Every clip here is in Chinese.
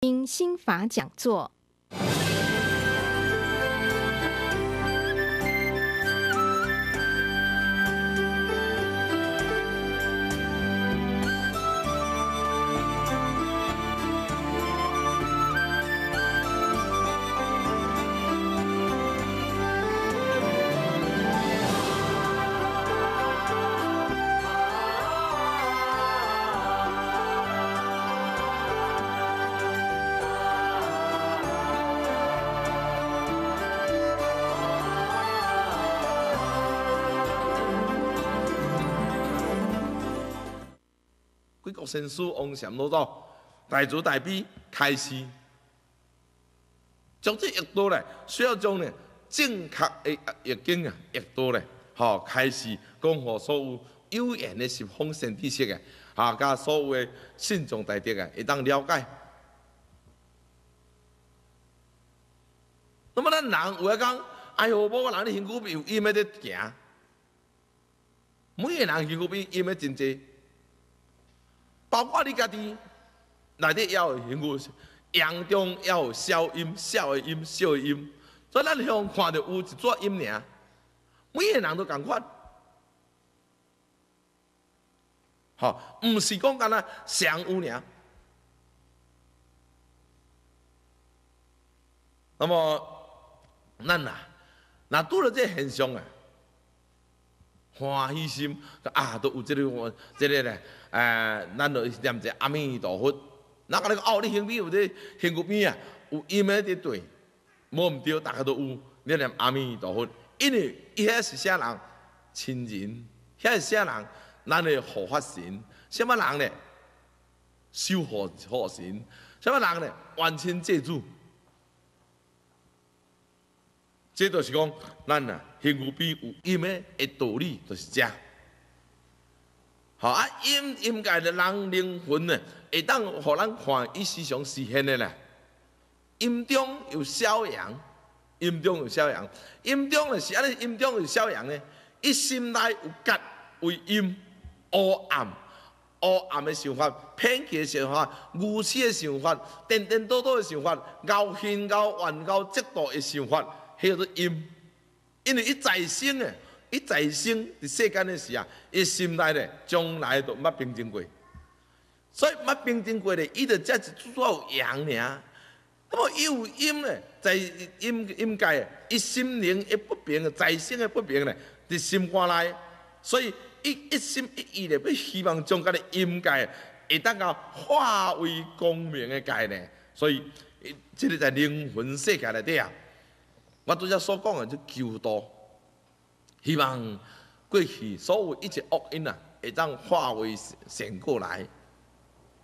听心法讲座。几国先师王禅老祖大慈大悲开始，将这译道咧，需要将咧正确的译经啊译道咧，吼开始讲互所有有缘的十方善知识嘅，啊，甲所有的信众大德啊，会当了解。那么咱人有诶讲，哎哟，某个人你身躯边有阴在行，每个人身躯边阴的真济。包括你家己内底也有形有阳中也有小阴、小的阴、小的阴，所以咱向看到有一撮阴尔，每个人都共款。吼，毋是讲干那上有尔。那么，咱呐，若拄着这现象啊，欢喜心啊，都有这个、这个咧。诶，咱就念者阿弥陀佛。那个你讲哦，你身边有这身躯边啊，有阴的伫对，无毋对，大家都有。你念阿弥陀佛，因为伊遐是啥人？亲人，遐是啥人？咱的护法神。什么人呢？修护护神。什么人呢？万千借助。这就是讲，咱啊，身躯边有阴的的道理，就是这。好啊，阴阴界的人灵魂呢，会当互咱看伊时常实现的咧。阴中有小阳，阴中有小阳，阴中呢是安尼，阴中有小阳呢，伊心内有结为阴，黑暗，黑暗的想法，偏激的想法，愚痴的想法，颠颠倒倒的想法，高恨高怨高嫉妒的想法，迄叫做阴，因为伊在生诶。伊在生伫世间的时啊，伊心内咧将来都毋捌平静过，所以毋捌平静过咧，伊就只是主要有阳尔。那么伊有阴咧，在阴阴界，伊心灵一不平，在生诶不平咧，伫心肝内，所以伊一心一意咧，要希望将个咧阴界会当个化为光明诶界呢。所以，即个在灵魂世界内底啊，我拄则所讲的就求道。希望过去所有一切恶因啊，会当化为善过来。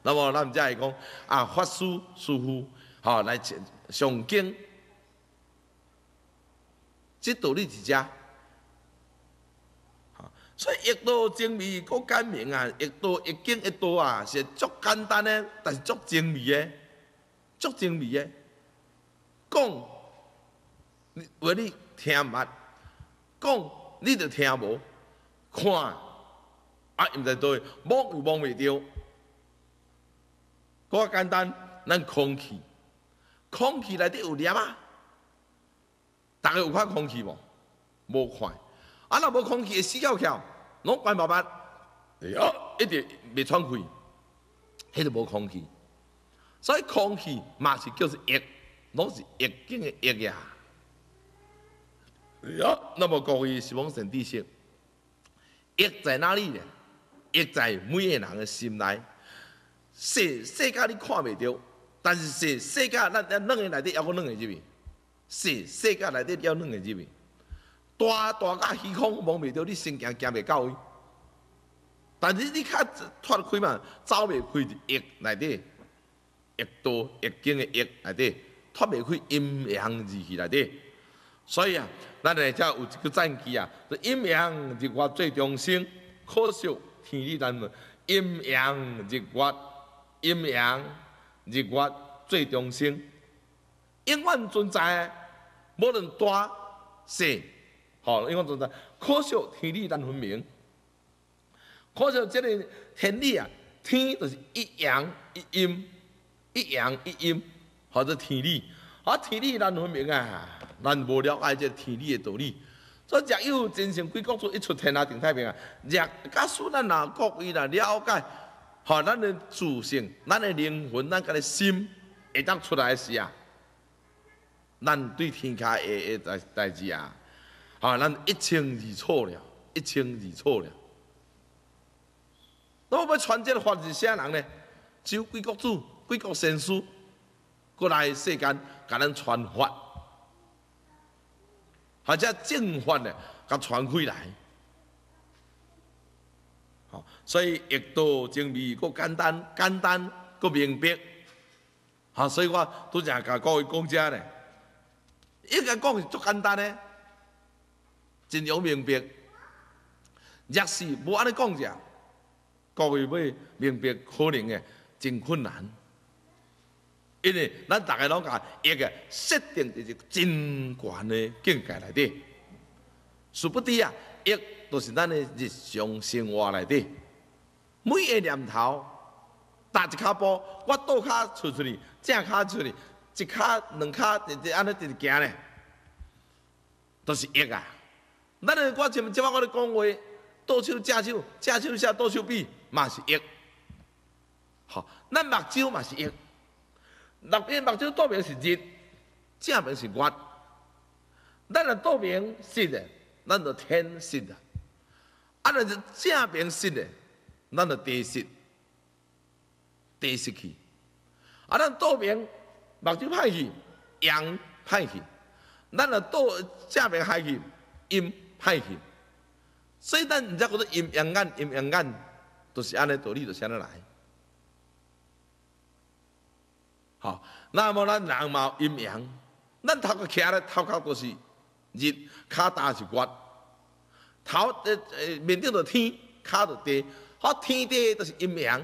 那么咱才会讲啊，法师师傅吼来上经，即道理是遮。所以一道精微够简明啊，一道一经一道啊，是足简单诶，但是足精微诶，足精微诶。讲，你为你听捌，讲。你着听无看，啊，毋知对，摸又摸袂着。较简单，咱空气，空气内底有粒啊。逐个有看空气无？无看。啊，若无空气会死翘翘，拢关毛毛，哎呀，一直袂喘气，迄就无空气。所以空气嘛是叫做液，拢是液境的液呀。呀，那么各位是往神知识，业在哪里呢？业在每个人的心内。世世界你看袂到，但是世世界咱咱两个内底还阁两个入面，世世界内底要两个入面。大大甲虚空望袂到，你心行行袂到位。但是你较脱开嘛，走袂开业内底，业多业经的业内底，脱袂开阴阳之气内底。所以啊，咱咧遮有一个赞句啊，阴阳日月最中心，可惜天理难分。阴阳日月，阴阳日月最中心，永远存在，无论大小，吼，永远存在。可惜天理难分明，可惜这个天理啊，天就是一阳一阴，一阳一阴，或者天理，啊天理难分明啊，咱无了解这天理的道理。所以若有真成贵国主一出天下定太平啊！若假使咱若各位来了解，吼，咱的自性、咱的灵魂、咱家的心会当出来时啊，咱对天下的代代志啊，吼，咱一清二楚了，一清二楚了。那要传这个法是啥人呢？只有贵国主、贵国先师过来世间，甲咱传法。或者正法呢，甲传开来，好，所以易道精微，佫简单，简单佫明白，好，所以我拄则甲各位讲遮呢，应该讲是足简单呢，真容明白。若是无安尼讲者，各位要明白可能诶真困难。因为咱大家拢讲一个设定伫一个真悬的境界内底，殊不知啊，一都是咱的日常生活内底，每个念头，踏一脚步，我倒脚出出去，正脚出去，一脚两脚直直安尼直直行咧，都是一啊。咱的我前面即摆我咧讲话，倒手正手，正手写倒手比，嘛是一。好，咱目睭嘛是一。六边目睭倒面是日，正面是月。咱若倒面是的，咱就天是啊；啊，若是正面是的，咱就地是，地是去。啊，咱倒面目睭歹去，阳歹去；咱若倒正面歹去，阴歹去。所以咱毋则讲做阴阳眼，阴阳眼，都是安尼道理，就是安尼来。好，那么咱人貌阴阳，咱头壳徛咧，头壳都是日，脚踏是月，头呃呃面顶着天，脚着地，好天地都是阴阳。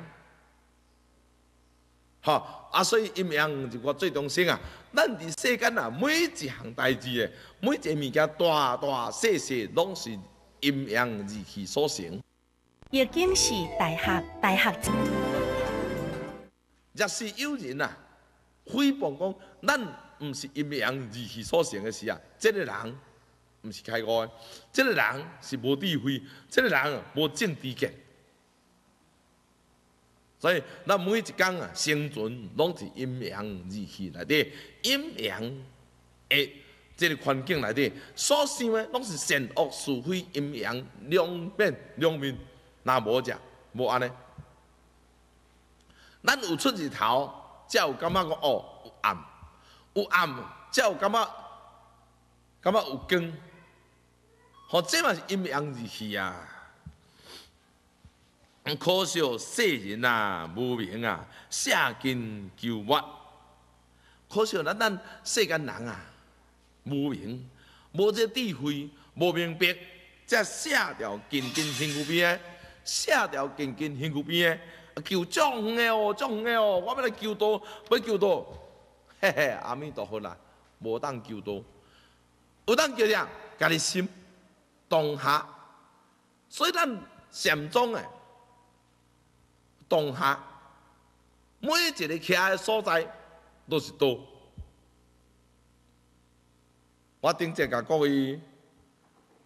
好，啊所以阴阳就我最中心啊。咱伫世间啊，每一项代志诶，每一个物件大大细细，拢是阴阳二气所成。已经是大学大学。若是有人啊。诽谤讲，咱毋是阴阳二气所成的事啊！这个人毋是开悟的，这个人是无智慧，这个人无正知见。所以，咱每一工啊，生存拢是阴阳二气内底，阴阳的这个环境内底，所想的拢是善恶是非，阴阳两面两面，那无者无安尼。咱有出日头。才有感觉讲哦，有暗，有暗，才有感觉，感觉有光。吼，这嘛是阴阳二气啊！可惜世人啊，无明啊，写经求物。可惜咱咱世间人啊，无明，无这智慧，无明白，才写条近近辛苦边，写条近近辛苦边。求种远的哦，种远的哦，我要来求道，要求道，嘿嘿，阿弥陀佛啦，无当求道，有当叫啥？家己心当下，所以咱禅宗诶，当下每一个徛诶所在都是道。我顶阵甲各位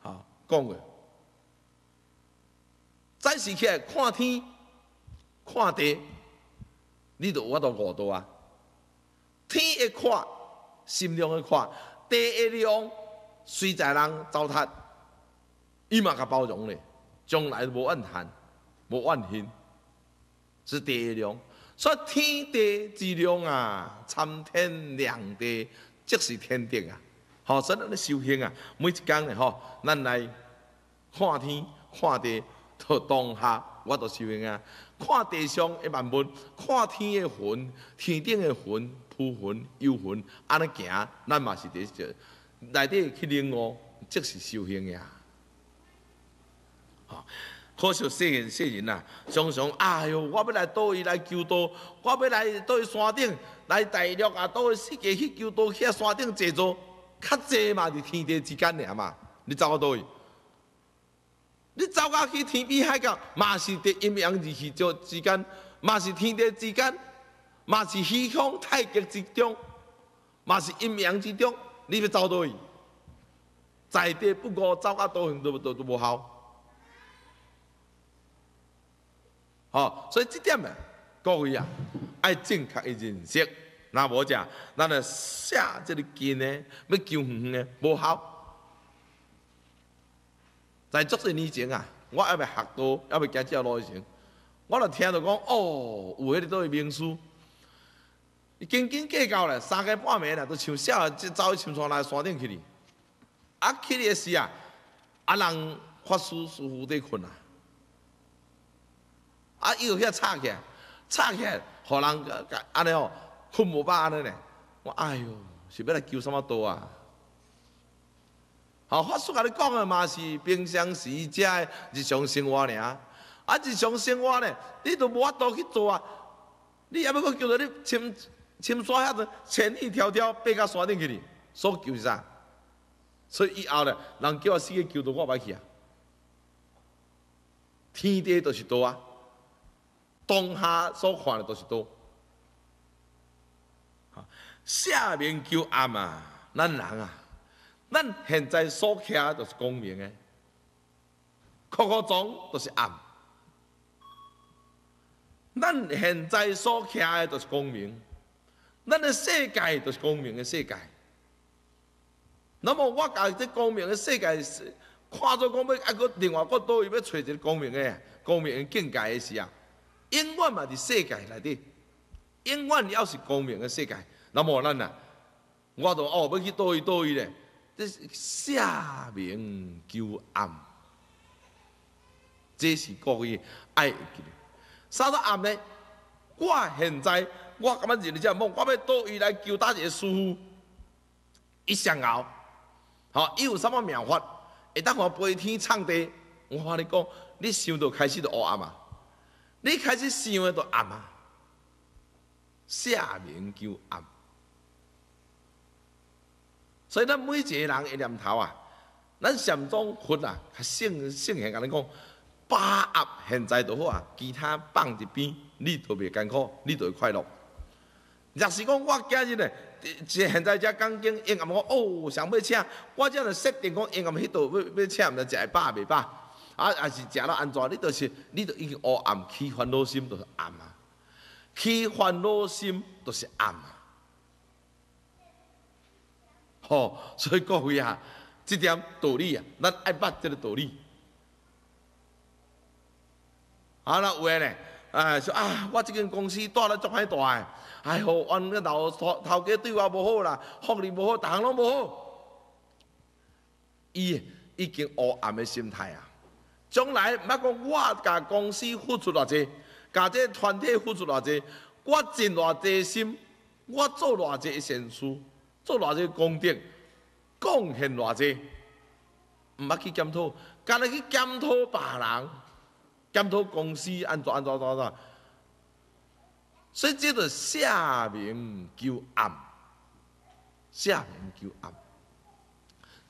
哈讲过，早时起来看天。看地，你就有法度悟道啊！天会看，心量会看，地会量，随在人糟蹋，伊嘛较包容咧，将来无怨恨，无怨恨，是地一量。所以天地之量啊，参天量地，即是天定啊！好，所以咱咧修行啊，每一工咧吼，咱来看天看地，到当下我都修行啊。看地上的万物，看天的云，天顶的云，浮云、游云，安尼行，咱嘛是伫这内底去领悟，即是修行呀。好，可惜世人世人呐，常常哎哟，我要来倒位来求道，我要来倒位山顶来大陆啊，倒位世界去求道，去山顶坐坐，较济嘛是天地之间尔嘛，你走到倒位？你走到去天边海角，嘛是伫阴阳二气之之间，嘛是天地之间。嘛是虚空太极之中，嘛是阴阳之中，你要走倒去，在地不过走到倒远都都都无效。好，所以这点啊，各位啊，爱正确的认识。那无讲，咱来写这个经呢，要求远呢，无效。在足多年前啊，我还未学到，还未行这条路以前，我就听到讲，哦，有迄个倒位名书，伊紧紧计较咧，三更半暝啦，都唱写，即走去深山内山顶去哩。啊，去哩时啊，啊人法师师傅在困啊，啊又遐吵起来，吵起来，互人安尼哦，困无饱安尼咧。我哎哟，是要来求什么道啊？好，法师甲你讲的嘛是平常时食的日常生活尔，啊日常生活呢，你都无法度去做啊！你还要搁叫做你深深山遐个千里迢迢爬到山顶去哩，所求是啥？所以以后呢，人叫我死去求道，我歹去啊！天地都是道啊，当下所看的都是道。下面求暗啊，咱人啊。咱现在所徛就是光明的，苦苦中都是暗。咱现在所徛的就是光明，咱的世界就是光明的世界。那么我甲这光明的世界是看做讲要啊个另外个倒位要找一个光明的光明的境界的时啊，永远嘛伫世界内底，永远要是光明的世界。那么咱啊，我都哦要去倒位倒位咧。这是下明求暗，这是故意爱记。啥到暗呢？我现在我感觉认只梦，我要倒伊来求打一个师傅，一上后，好，伊有什么妙法？会当我飞天唱地？我话你讲，你想到开始就乌暗啊！你开始想的就暗啊！下明求暗。所以咱每一个人的念头啊，咱禅宗佛啊，较圣圣贤甲咱讲，把握现在就好啊，其他放一边，你特别艰苦，你就会快乐。若是讲我今日呢，现在才刚经阴暗我哦，想要请，我只能设定讲阴暗迄度要要请，毋知食会饱袂饱，啊，还是食了安怎？你就是你都已经黑暗起烦恼心，就是暗啊，起烦恼心就是暗啊。吼，所以各位啊，这点道理啊，咱爱捌这个道理。好了，有诶呢，哎说啊，我这间公司带了足歹大诶，哎吼，阮个老头头家对我无好啦，福利无好，逐项拢无好。伊已经黑暗诶心态啊，将来毋捌讲我甲公司付出偌济，甲这团体付出偌济，我尽偌济心，我做偌济善事。做偌济功德，贡献偌济，毋捌去检讨，干来去检讨别人，检讨公司安怎安怎安怎，所以这个下明求暗，下明求暗，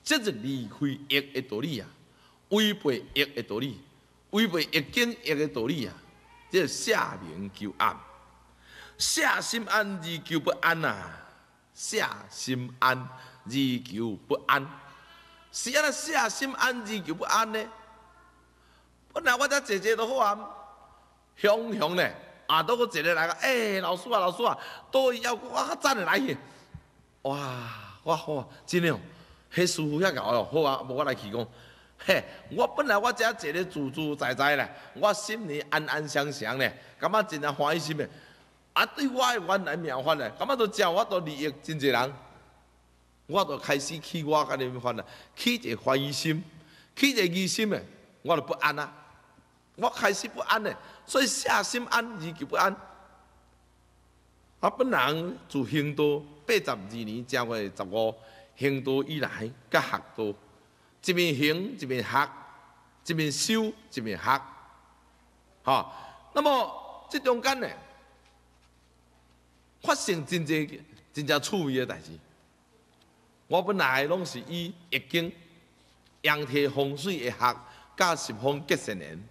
这是离开业的道理啊，违背业的道理，违背业经业的道理啊，这是下明求暗，下心安而求不安呐。下心安而求不安，是安那下心安而求不安呢？本来我遮坐坐都好啊，雄雄呢，啊，都个坐咧来个，诶，老师啊，老师啊，都要我较早来去，哇，我好啊，真哦，迄师傅遐个哦，好啊，无我来去讲，嘿，我本来我遮坐咧自自在在咧，我心里安安详详咧，感觉真正欢喜心咧。啊！对我诶原来妙法咧，感觉都叫我都利益真济人，我都开始起我个念法啦，起一个怀疑心，起一个疑心诶，我就不安啊！我开始不安咧，所以下心安而就不安。啊，本人自行道八十二年正月十五行道以来，甲学道，一面行一面学，一面修一面学，哈。那么这中间呢？发生真济真正趣味的代志。我本来拢是以易经、阳体风水的学，甲十方结成缘。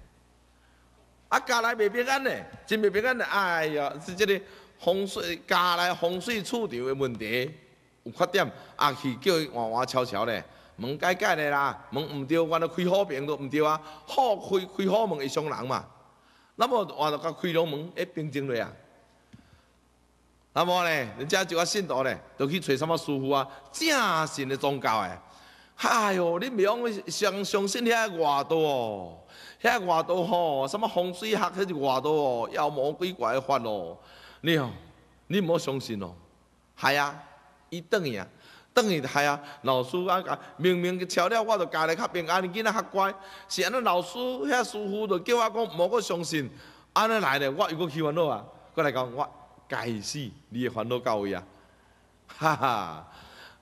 啊，家来袂平安呢，真袂平安呢。哎呀，是即个风水家内风水处场的问题有缺点，也去叫伊换换悄悄咧，门改改咧啦，门毋对，原来开好门都毋对啊，好开开好门会伤人嘛。那么换到甲开拢门，会平静落啊。那么咧，人家就要信徒咧，就去找什么师傅啊，正信的宗教诶。哎哟，你袂用相相信遐外道哦，遐外道吼，什么风水学迄是外道哦，妖魔鬼怪的法哦。你哦，你毋好相信哦。系啊，伊等伊啊，等伊系啊。老师啊，明明超了，我就教你较平安，囡仔较乖。是安尼，老师遐师傅就叫我讲，莫阁相信。安尼来咧，我又阁去烦恼啊。过来讲，我该死，你的烦恼到位啊！哈哈。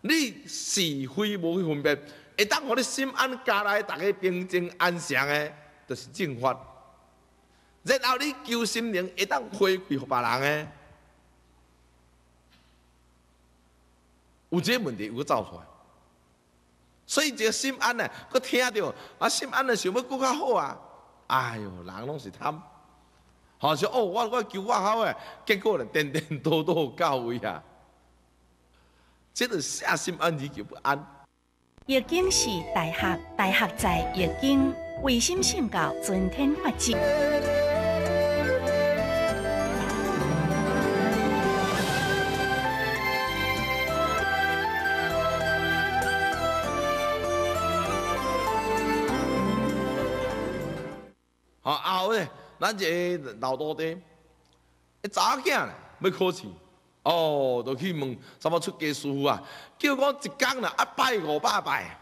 你是非无去分辨，会当互你心安家内，逐个平静安详的，就是正法。然后你求心灵，会当回馈互别人的，有这问题有走出来。所以这个心安呢，佮听着啊，心安的想要更较好啊。哎哟，人拢是贪，好说哦，我我求我好诶，结果呢颠颠倒倒到位啊。这个下心安，你就不安。易经是大学，大学在易经，为心性教，尊天发志。后咧，咱这老多的，一查囝咧要考试。哦，就去问什么出家师傅啊？叫我一工啦，一拜五百拜，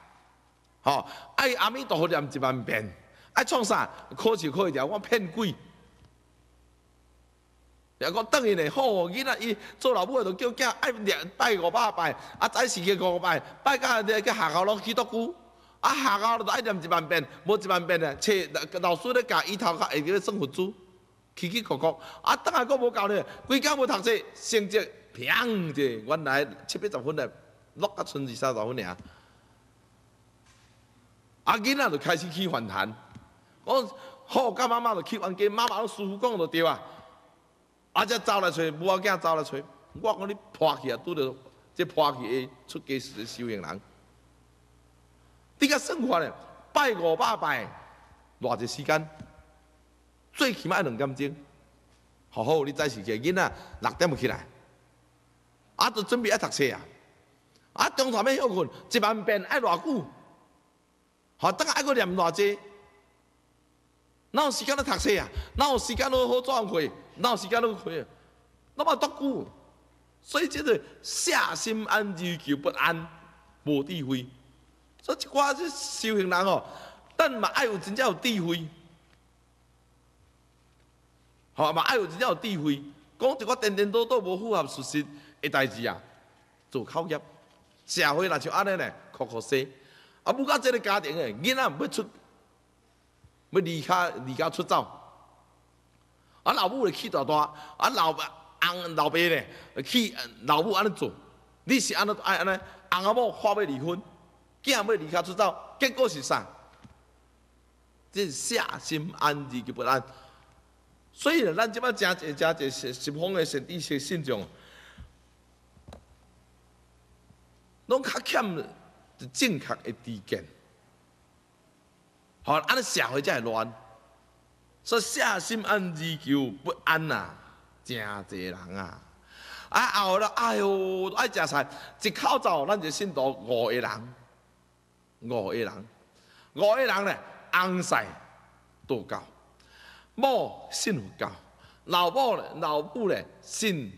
吼，爱阿弥陀佛念一万遍，爱创啥？考试考一条，我骗鬼。又讲等于咧，好囡仔伊做老母的就叫囝爱念拜五百拜，啊，早时去五拜，拜到咧去下校拢去多久？啊，下校就爱念一万遍，无一万遍的，找老师咧教伊头壳会叫算佛珠。起起伏伏，啊，等下阁无够呢，规工无读书，成绩砰者，原来七八十分嘞，落到剩二三十分尔。啊，囡仔就开始起反弹，我好甲妈妈就起冤家，妈妈拢师傅讲就对啊，啊，才走来找，母仔囝走来找，我讲你破去啊，拄着这破去的出家时修行人，你甲算法咧，拜五百拜，偌济时间？最起码要两点钟，好好，你早时起囡仔六点起来，啊，都准备爱读书啊，啊，中途要休困，一万遍爱偌久？好，等下爱搁念偌济？哪有时间咧读书啊？哪有时间咧好做会？哪有时间咧会？那么？多久？所以这个下心安，追求不安，无智慧。所以一寡这修行人哦，但嘛爱有真正有智慧。好嘛，爱有真正有智慧，讲一个颠颠倒倒无符合事实的代志啊，做口业，社会若像安尼咧，哭哭说，啊，不过这个家庭诶，囡仔要出，要离家离家出走，啊，老母会气大大，啊，老爸翁老爸咧气老母安尼做，你是安尼爱安尼，翁阿某话要离婚，囝要离开出走，结果是啥？这是下心安，自己不安。所以，咱即摆真侪、真侪十十方的神知识信众，拢较欠正确的知见，好，安尼社会才会乱。所以，下心安而求不安呐，真侪人啊！啊，后了，哎哟，爱食菜，一口罩，咱就信徒五个人，五个人，五个人咧，红晒都够。某信佛教，老母咧，老母咧信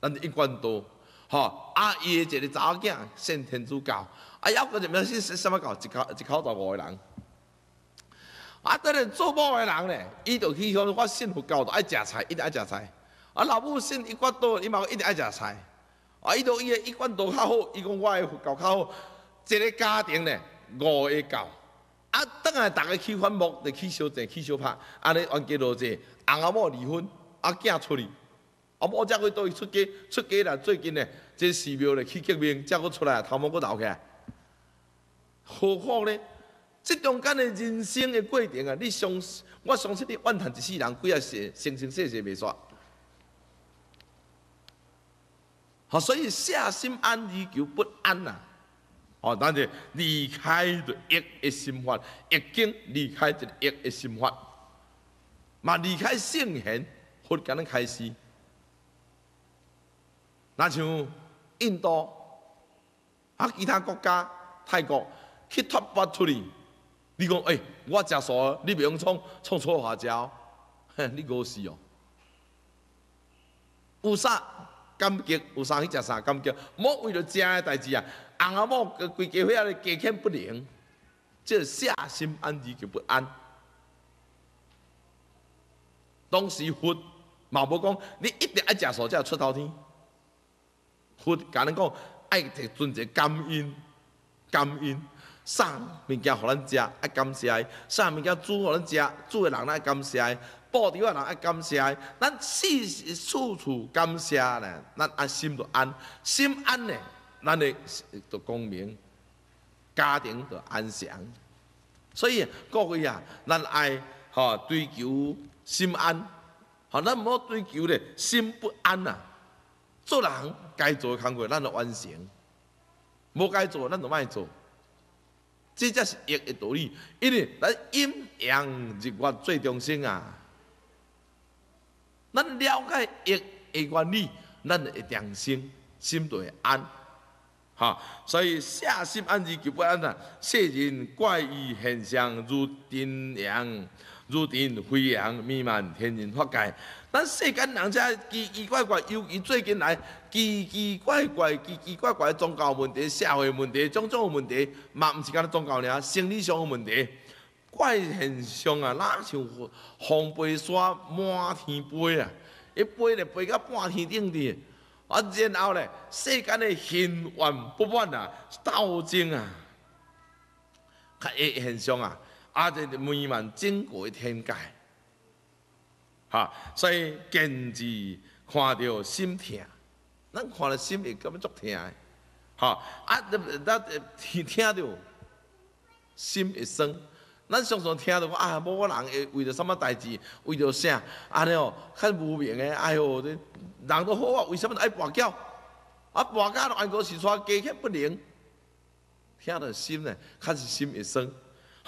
咱一贯道，吼，啊伊的一个查某囝信天主教，啊，要个就咩信什么教？一口一口十五个人，啊，等咧做某的人咧，伊就去向我信佛教，爱食菜，一定爱食菜。啊，老母信一贯道，伊嘛一定爱食菜。啊，伊就伊的一贯道较好，伊讲我的佛教较好，一个家庭咧五个教。啊，等下逐个去反目，就去相争，去相拍，安尼冤家路者，翁阿某离婚，啊囝出去，啊某才会倒去出家，出家啦，最近呢，这寺庙咧去革命，才佫出来，头毛佫留起来，何况呢？这中间的人生的过程啊，你相，我相信你怨叹一世人，几啊世，生生世世袂煞。好，所以下心安而求不安呐。哦，但是离开着一一心法，已经离开着一一心法，嘛离开圣贤，佛才能开始。那像印度啊，其他国家，泰国去突发出去，你讲诶，我食素，你袂用创创错花椒，你误事哦。有啥感激？有啥去食啥感激？莫为了食的代志啊！红阿某规家伙仔家欠不灵，这下心安而就不安。当时佛嘛无讲，你一定爱食素才出头天。佛甲咱讲，爱提尊者感恩，感恩，送物件互咱食，爱感谢；送物件煮互咱食，煮的人爱感谢。布置的人爱感谢，咱事事处处感谢呢，咱安心就安，心安呢，咱的就光明，家庭就安详。所以各位啊，咱爱吼追求心安，吼咱唔好追求咧心不安呐。做人该做的工作，咱就完成；无该做，咱就莫做。这才是一的道理，因为咱阴阳日月最中心啊。咱了解一的原理，咱会定心，心就会安。哈，所以下心安而求不安啊！世人怪异现象如阴阳，如今飞扬弥漫，天人法界。咱世间人才奇奇怪怪，尤其最近来奇奇怪怪、奇奇怪怪宗教问题、社会问题、种种问题，嘛毋是干宗教尔，生理上的问题。怪现象啊，哪像风飞沙满天飞啊！一飞咧飞到半天顶去，啊，然后咧世间的恨怨不满啊，斗争啊，较会现象啊，啊，这弥漫整个天界，哈，所以见字看到心痛，咱看了心会感觉足痛的，哈，啊，那听听到心会酸。咱常常听到讲啊，某个人会为着什么代志，为着啥，安尼哦，较无明的，哎哟，人都好啊，为什么爱跋筊？啊，跋筊安个是说家欠不灵，听到心呢，开始心会酸。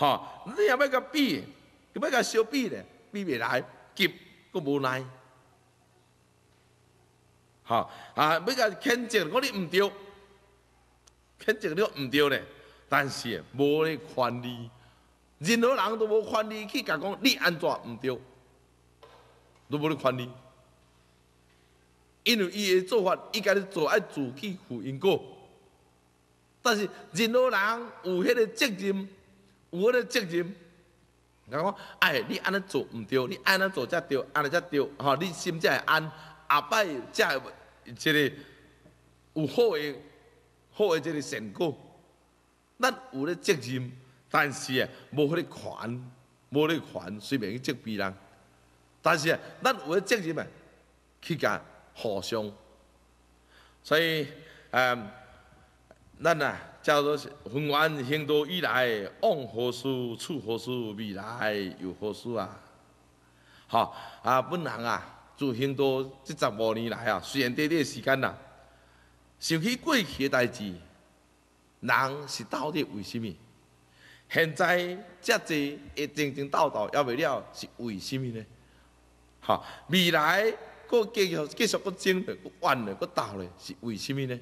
吼，你也要甲比，要甲相比咧，比袂来，急佫无奈。吼，啊，要甲谴责，我你毋对，谴责你毋对咧，但是无咧权利。任何人都无权利去甲讲你安怎毋对，都无咧权利，因为伊的做法，伊家己做爱自己负因果。但是任何人有迄个责任，有迄个责任，讲哎，你安尼做毋对，你安尼做才对，安尼才对，吼，你心才会安，后摆才会即个有好的好的即个成果。咱有咧责任。但是啊，无迄个权，无迄个权，随便去责备人。但是啊，咱有迄责任啊，去甲互相。所以，嗯，咱啊叫做分完行道以来，往何处？处何处？未来又何处啊？好啊，本人啊，做行道这十五年来啊，虽然短短时间呐，想起过去的代志，人是到底为什么？现在这济会争争斗斗，要未了是为什么呢？哈，未来佫继续继续佫争咧，佫怨咧，佫斗咧，是为什么呢？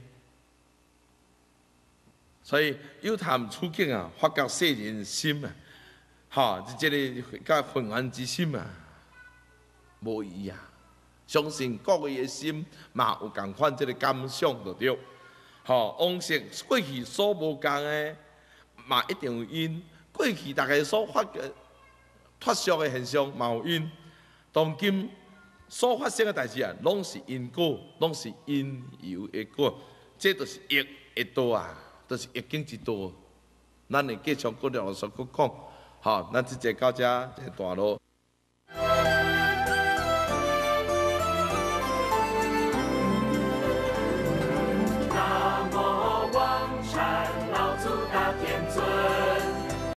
所以有谈处境啊，发觉世人心啊，哈，即个甲混乱之心啊，无异啊。相信各位的心嘛有共款即个感想就对。吼，往昔过去所无共的。嘛一定有因，过去大家所发嘅脱俗的现象嘛有因，当今所发生的代志啊，拢是因果，拢是因由嘅果，这都是业一多啊，都是一经之多。咱会继续过了所讲，好，咱直接到这这段落。